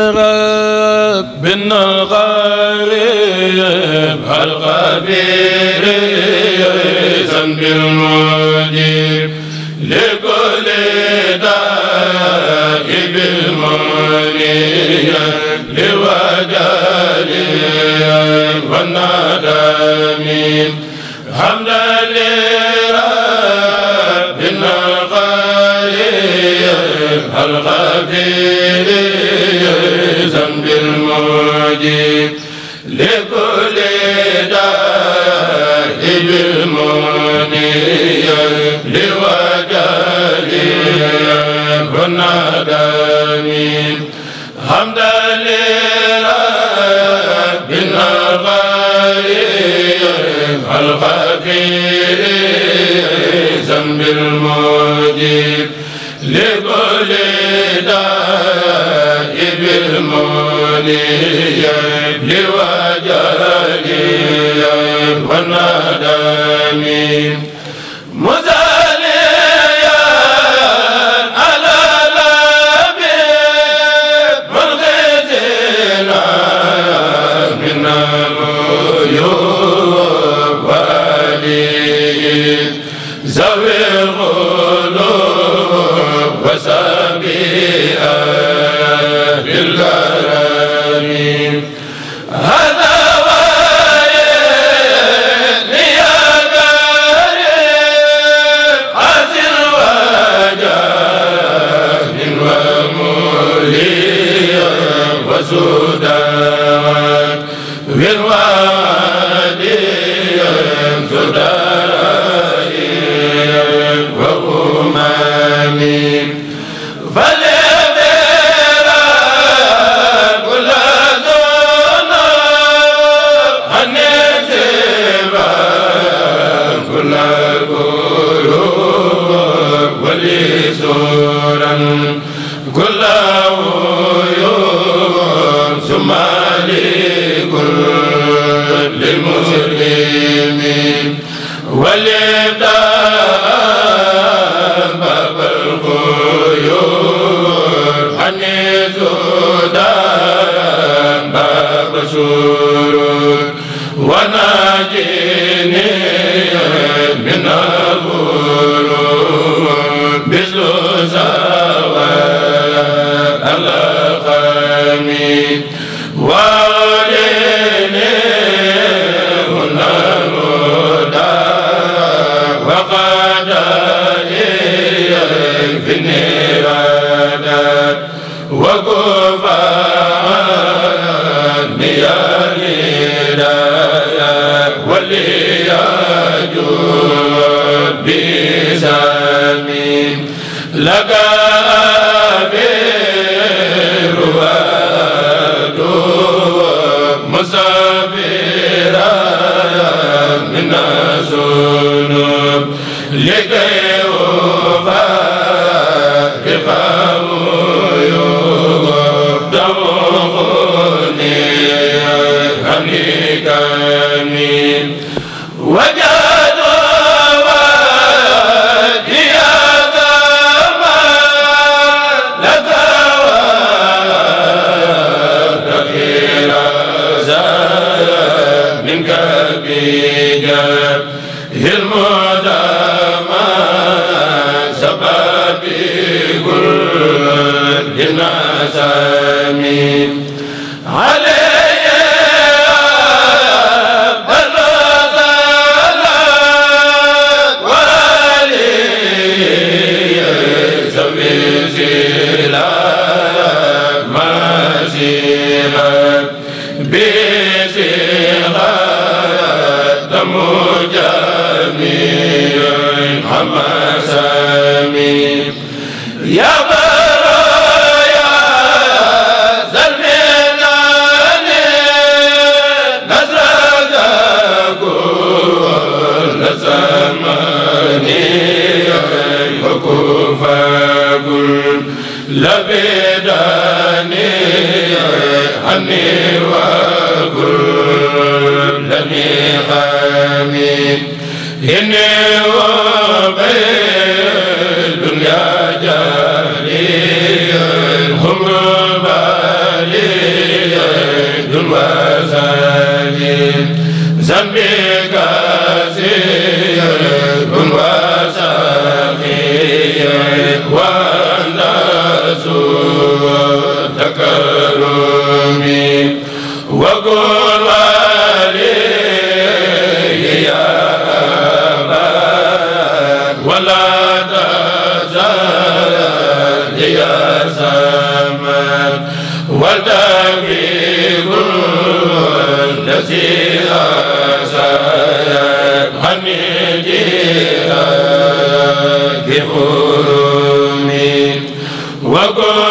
ربنا الغريب الخبير ذنب المجيب لكل دائب المنير لوجل والندم حمدا لربنا الغريب الخبير المجيب لكل دائب المنير لوجل والندم حمدا لربنا الغريب الفقير ذنب المجيب المنير لوجل والندم ولسورا كل عيون ثم لكل المسلمين وليبدأ باب الخيور عني سودان باب سرور وناجيني من الغرور مثل زوال الخميس لبداني عني وكل لني إني wa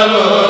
Shalom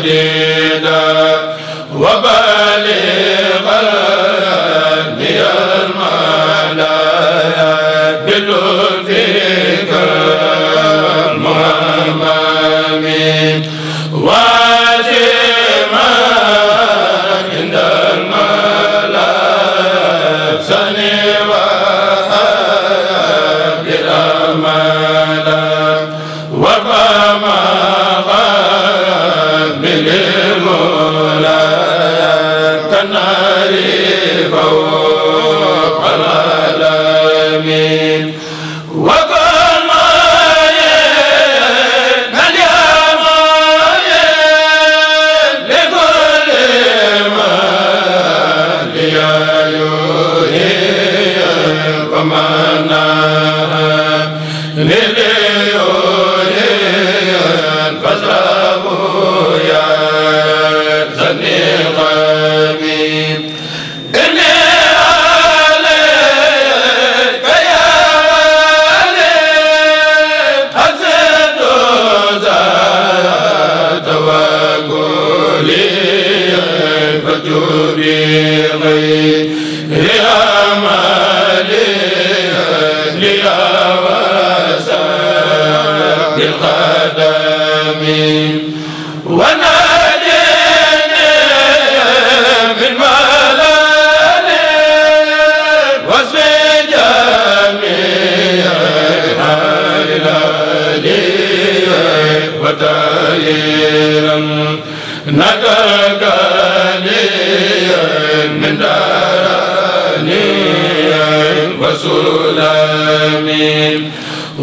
وسيرا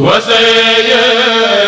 نساء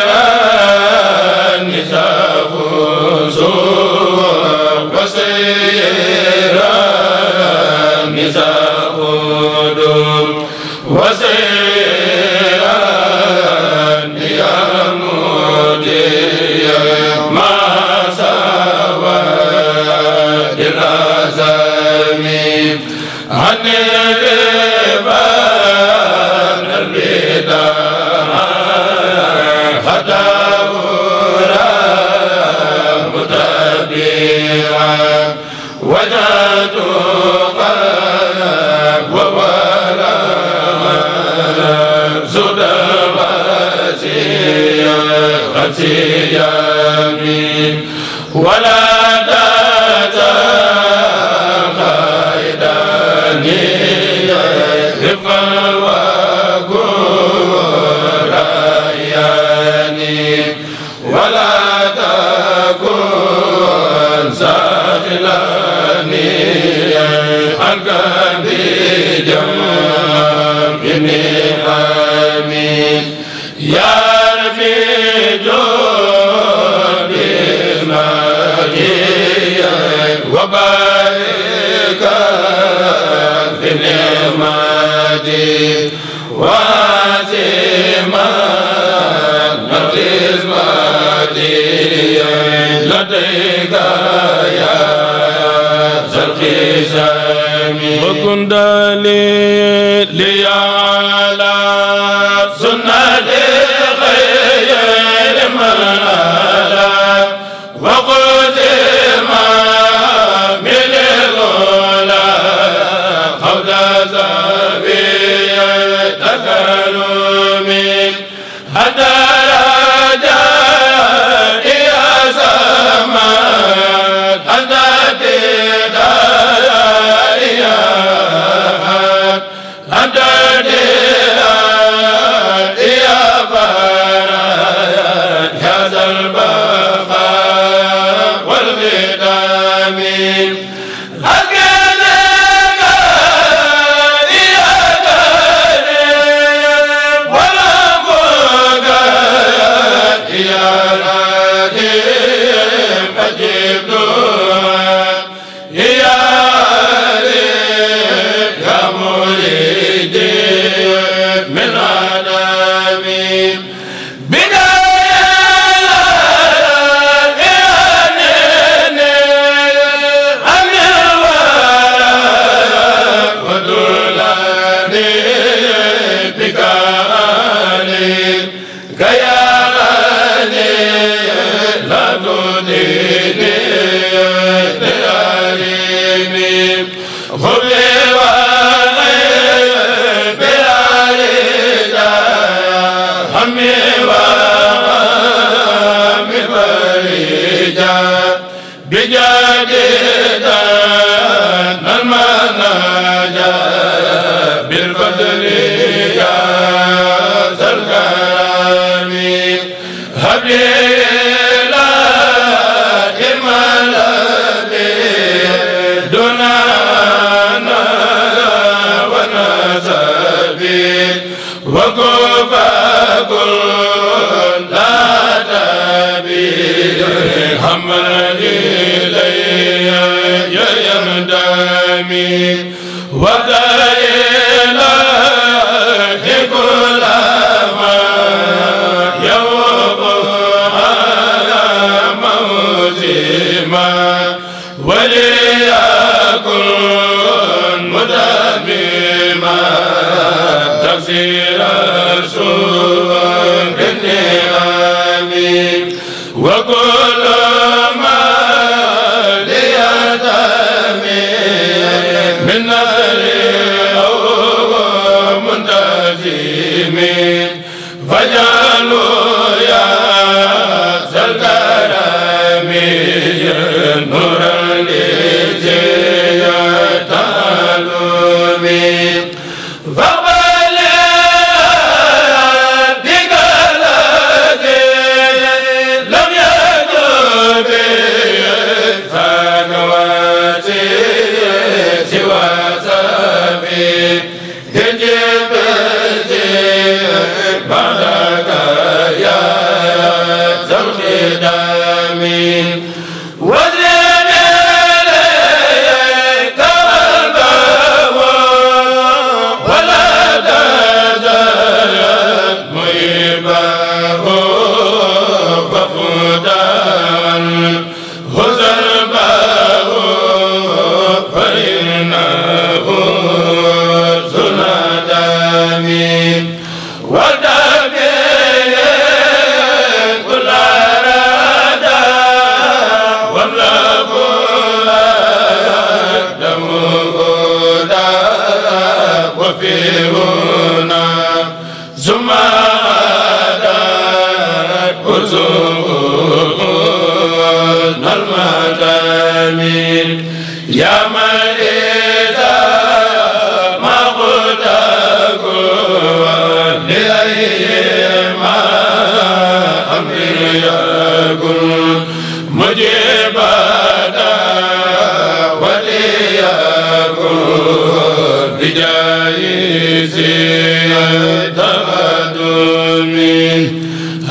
Shri وكن دليلي Yeah.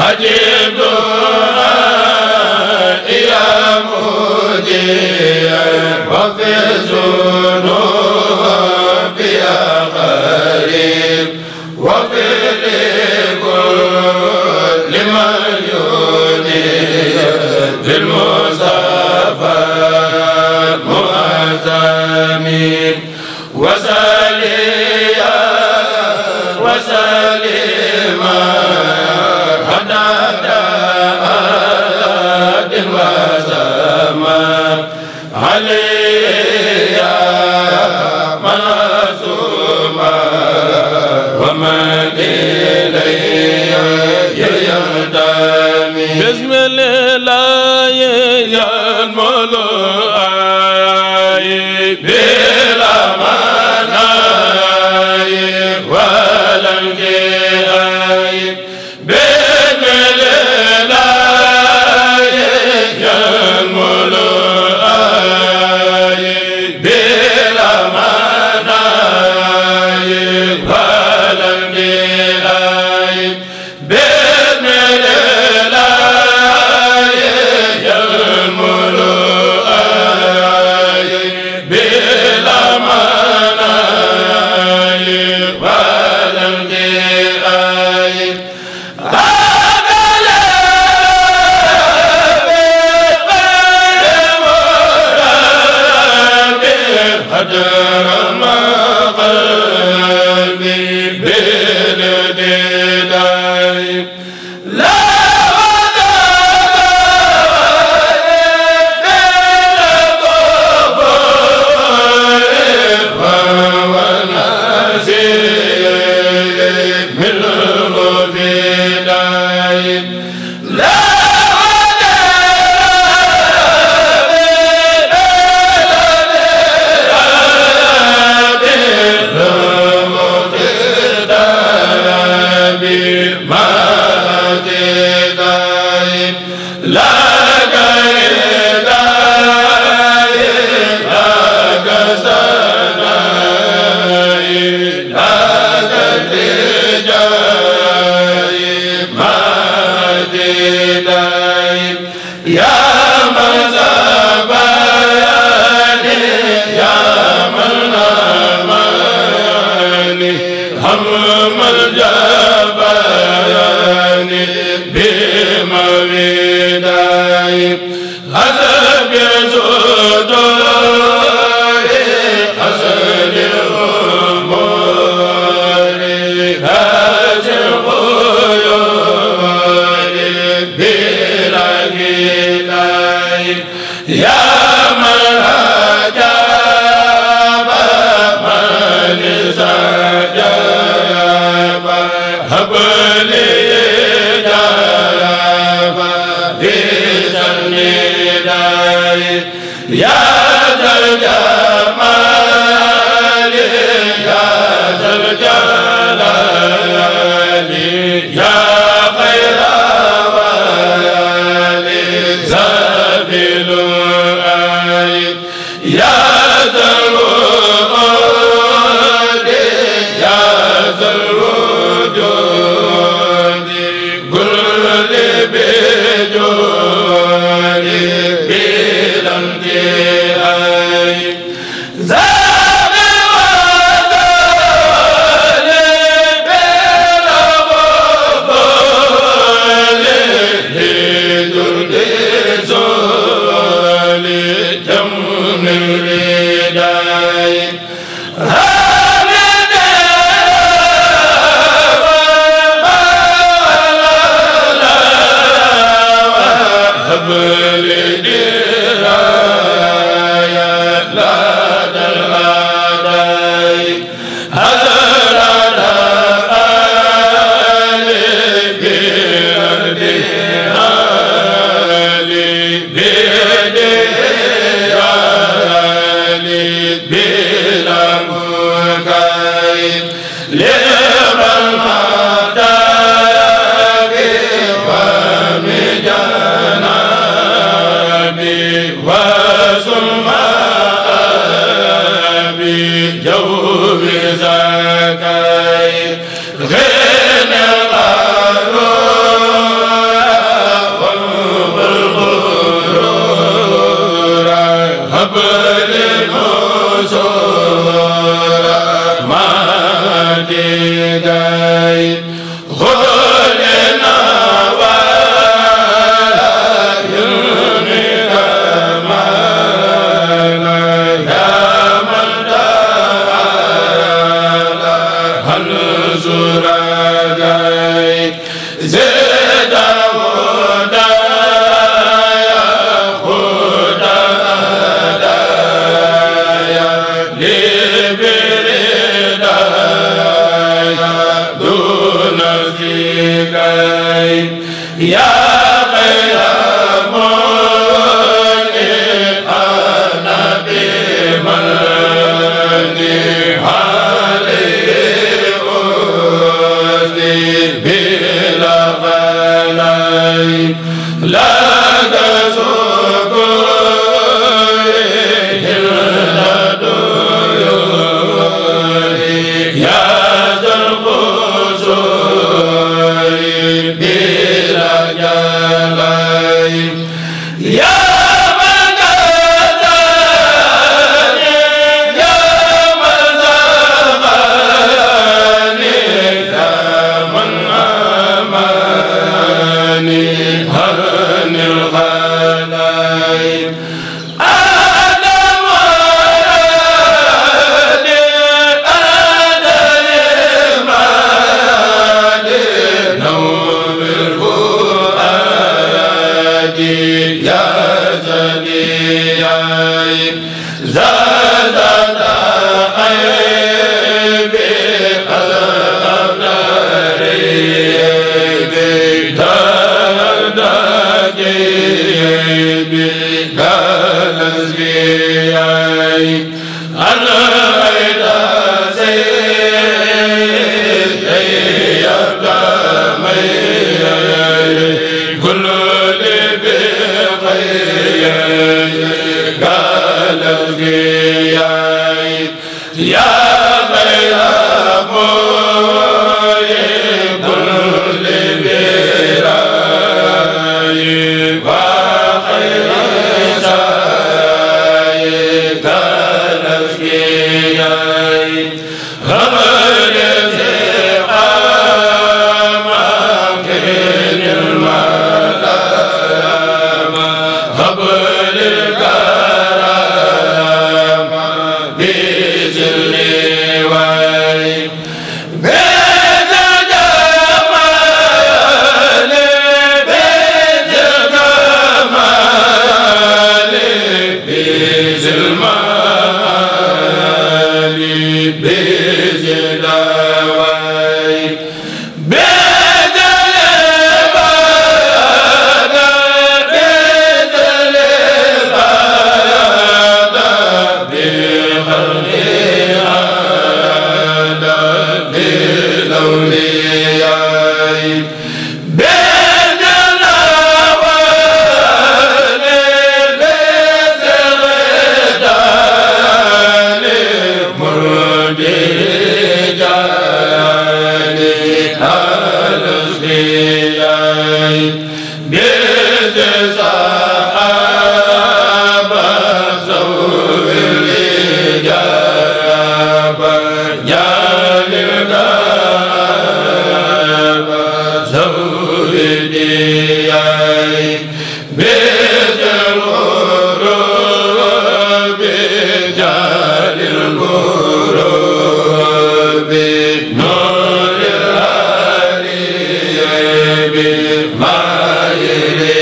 Hadi mal jabaani Yeah. بالفلز bil hayri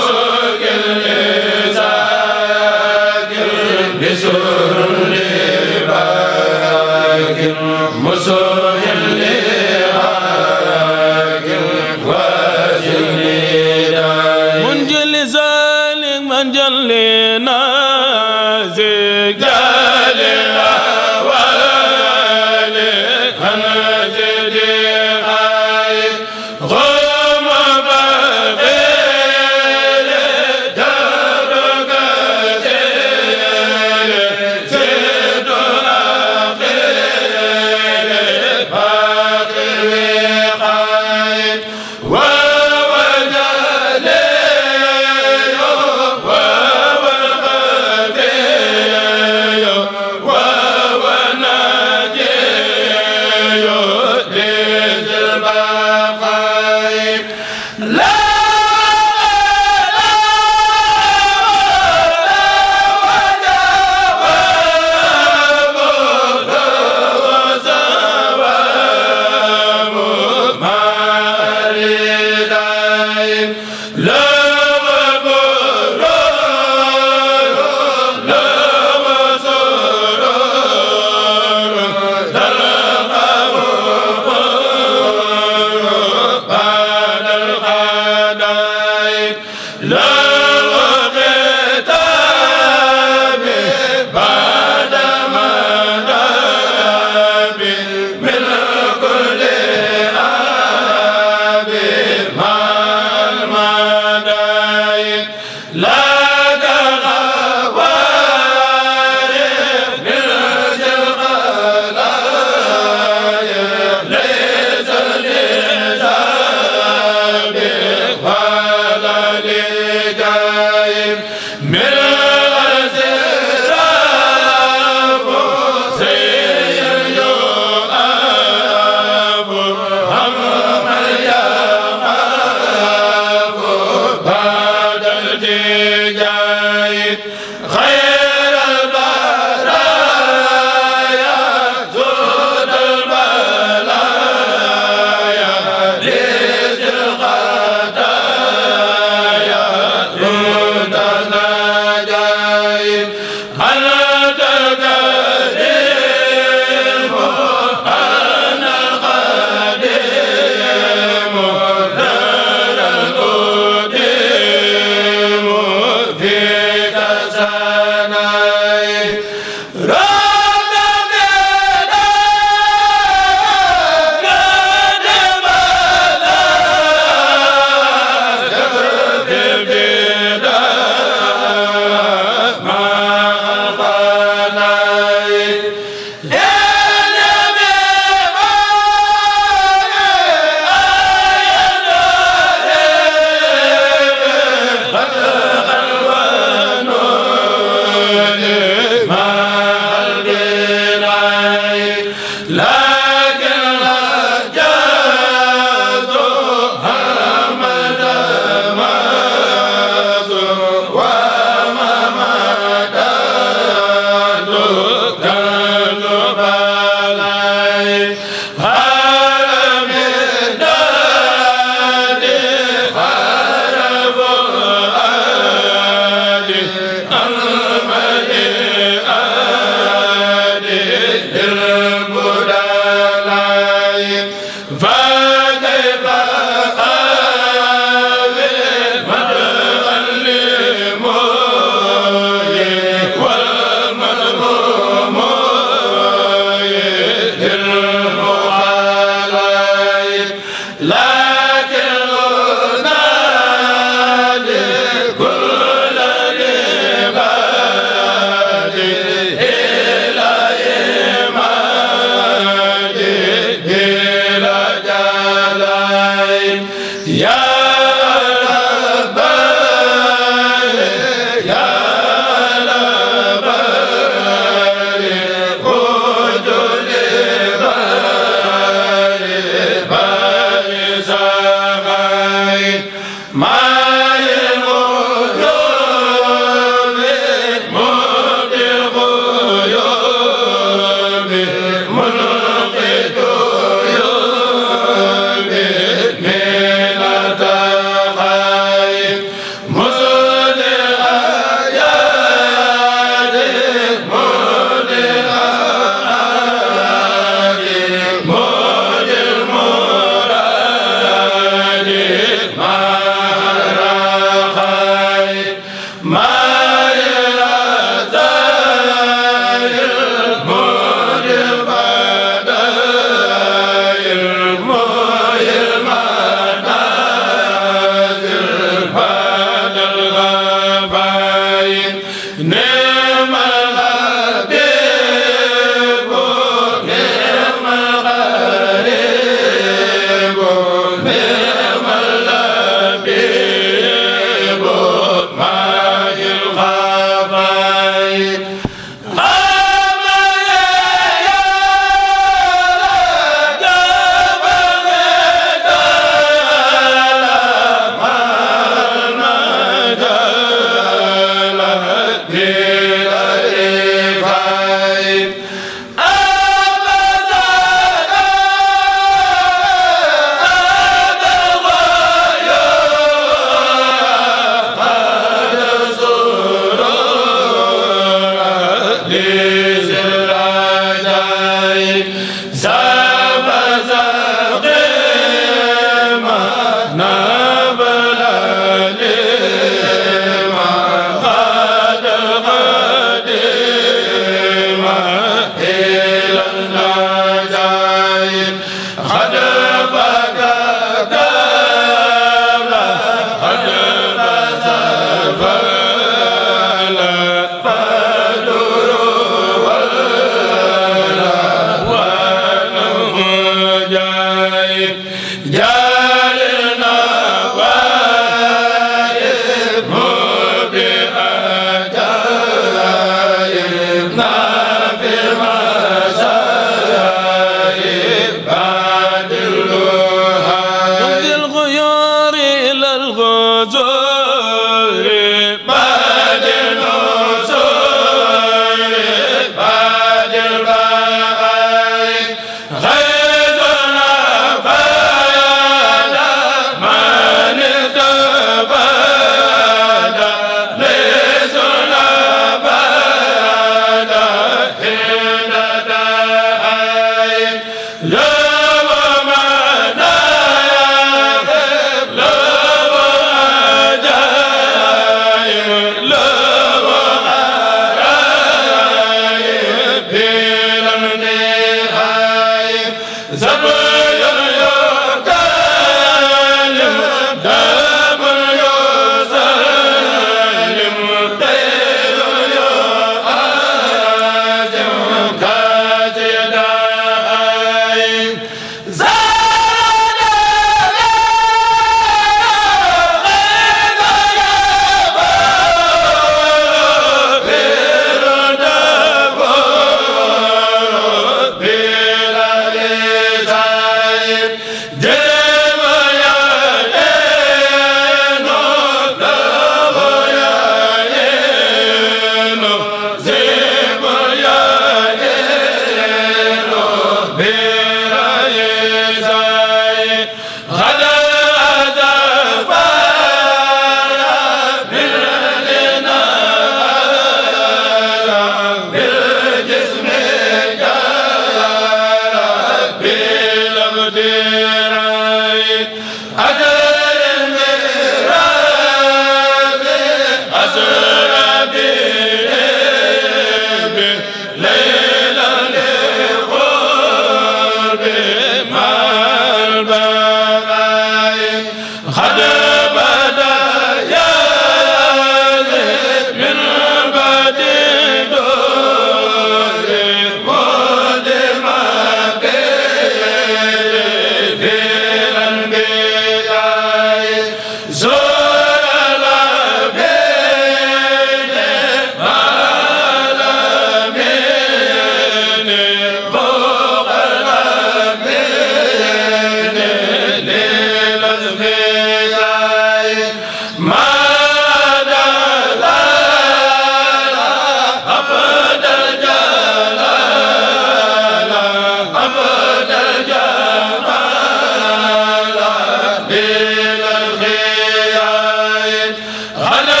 Hello.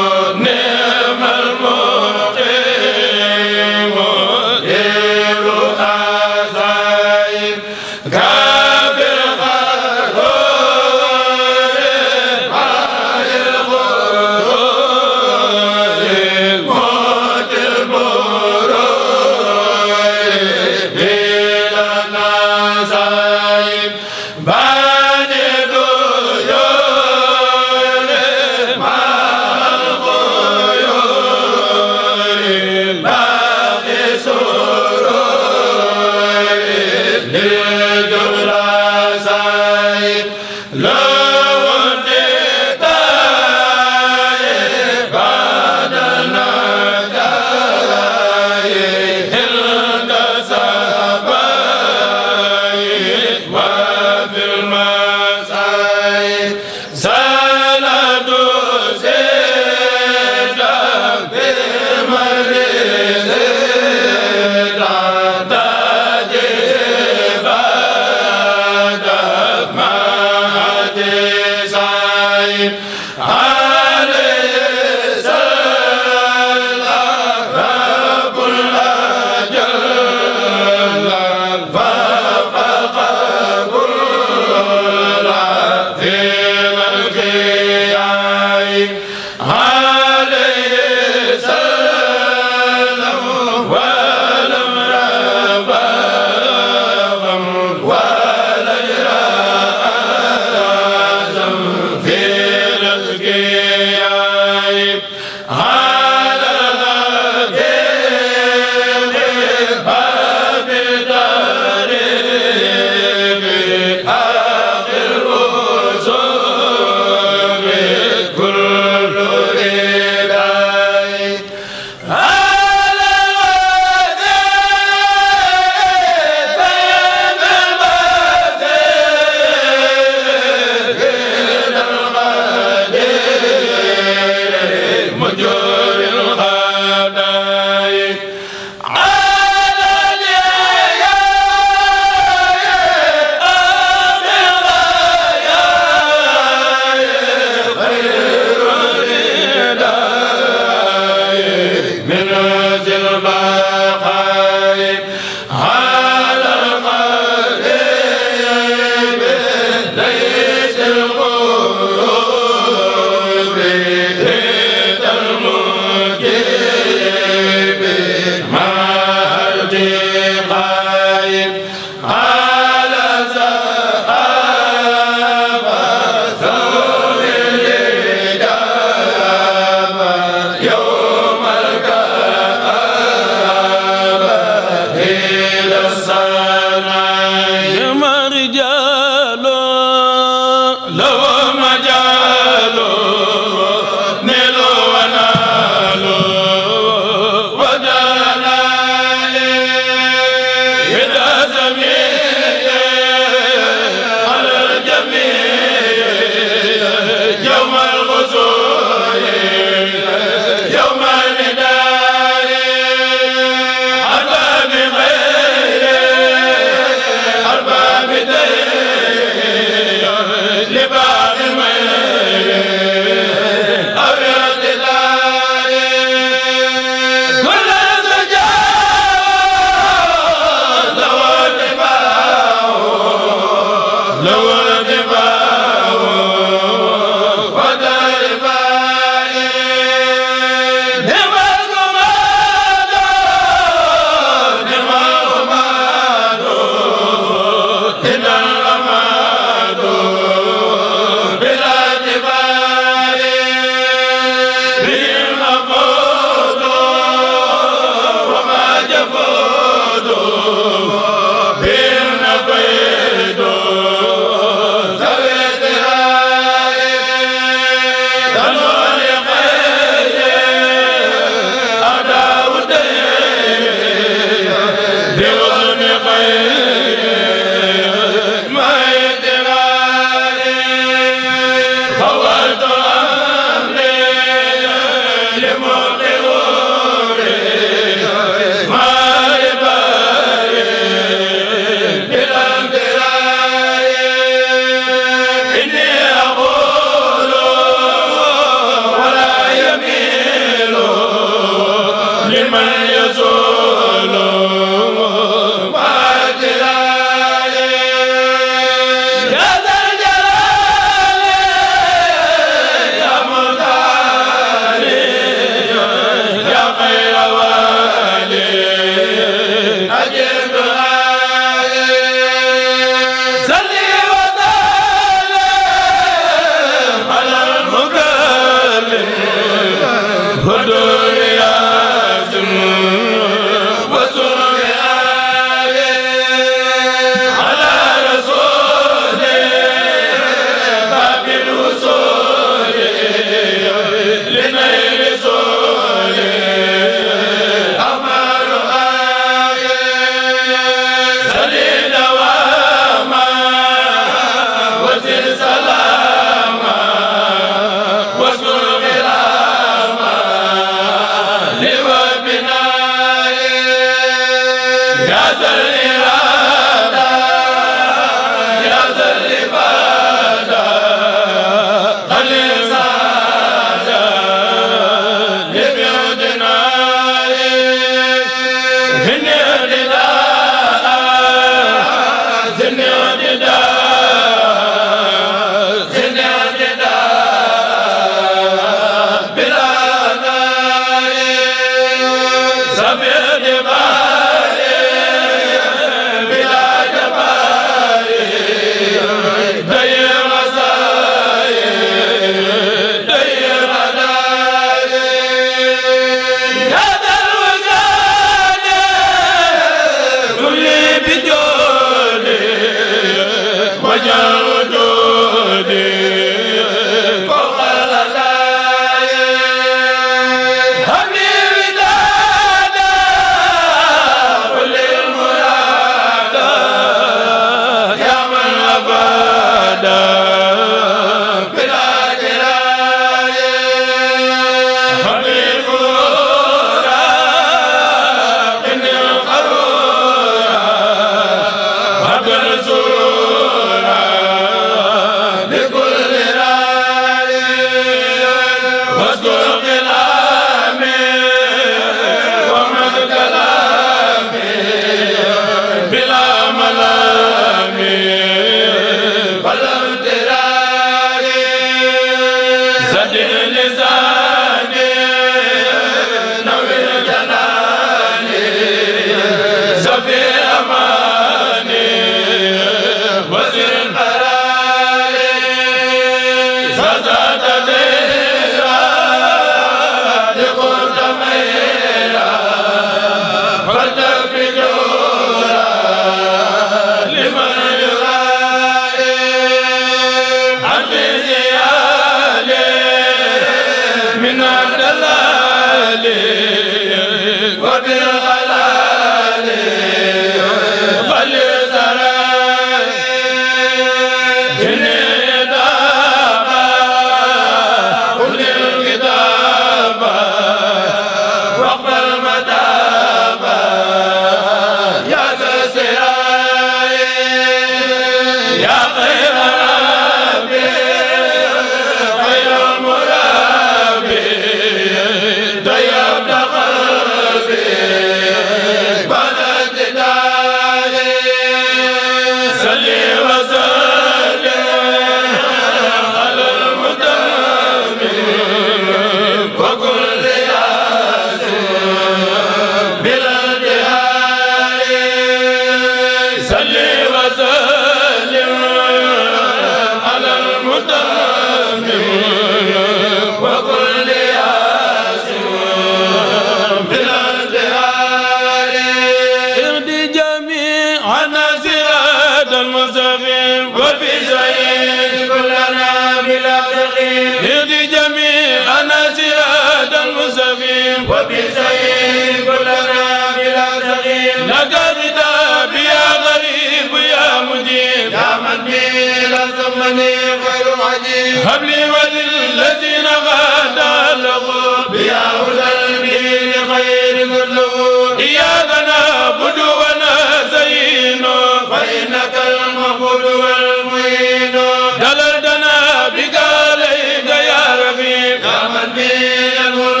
هب لي وللذين غادا له بيا الدين خير كله. إياك نعبد ونستعين فإنك المعبود والمعين دللتنا بك عليك يا رفيق يا من به ينول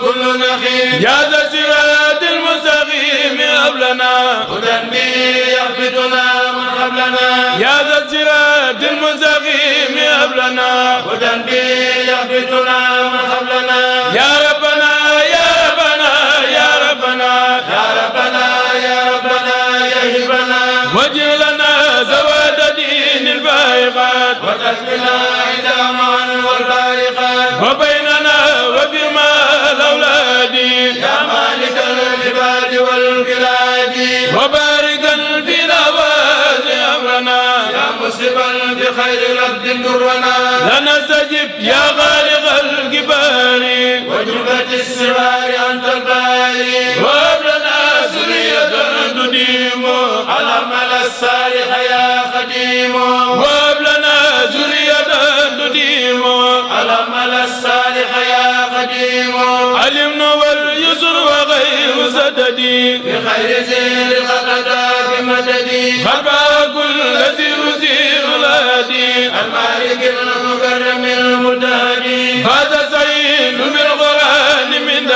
كل نخيل يا ذا الصراط المستقيم هب لنا هدى به يخبتنا من قبلنا. يا ذا المستقيم هب لنا هدى به يخبتنا من قبلنا يا ربنا يا ربنا يا ربنا يا ربنا يا ربنا يا هبنا واجعل لنا زواد دين الفائقات وتسقنا عند معا والبارقات وبيننا وبما الاولاد يا مالك العباد والبلاد وباركا مسلما بخير رد درنا لنستجب يا خالق الكبار وجبة السرار انت الباري وهب لنا سرية تديم على مل الصالح يا خديم. وهب لنا سرية تديم على مل الصالح يا خديم. علمنا واليسر وغير سددي. بخير زين قد بمددي. خلفا كل ذي الهدي المالك المكرم المتهدي هذا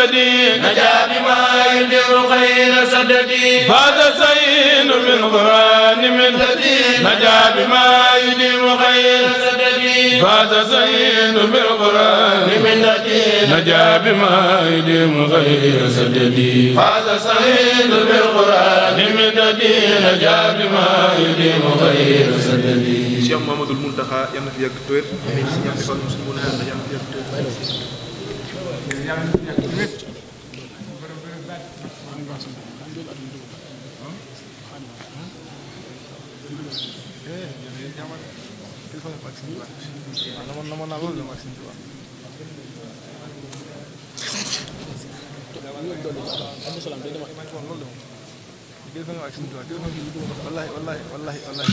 زين ددي نجا بما يدر خير سددي هذا زين بالقران من نجا بما يديم خير سددي فاز زين بالقران من نجا بما يديم خير سددي فاز سعيد بالقران من نجا بما يديم خير سددي na fi yàgg yàlla na yàgg wér borom borom baat wallahi wallahi wallahi wallahi.